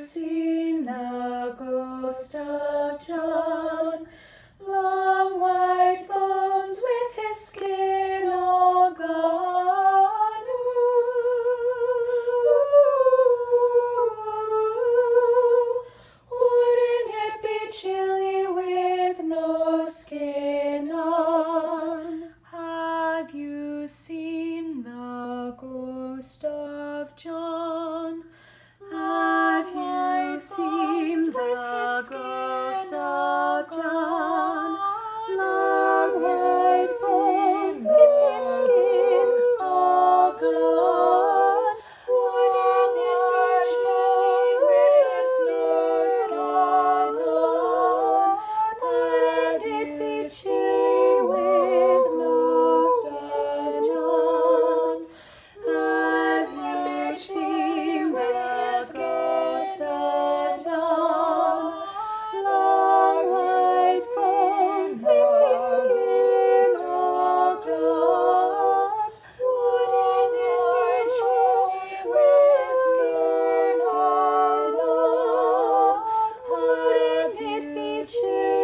You've seen the ghost of John, long white bones with his skin all gone. Ooh, wouldn't it be chilly with no skin on? Have you seen the ghost of each.